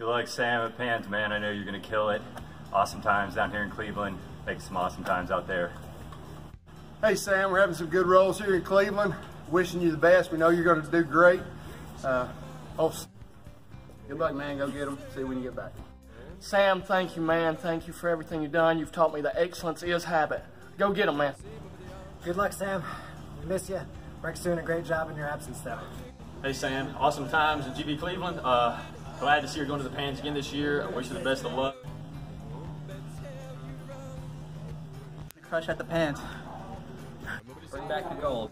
Good luck, Sam at Pans, man. I know you're going to kill it. Awesome times down here in Cleveland. Make some awesome times out there. Hey, Sam, we're having some good rolls here in Cleveland. Wishing you the best. We know you're going to do great. Uh, oh, good luck, man. Go get them. See when you get back. Sam, thank you, man. Thank you for everything you've done. You've taught me that excellence is habit. Go get them, man. Good luck, Sam. We miss you. Rick's doing a great job in your absence, though. Hey Sam, awesome times in GB Cleveland. Uh, glad to see her going to the Pans again this year. I wish her the best of luck. Crush at the Pans. Bring back the gold.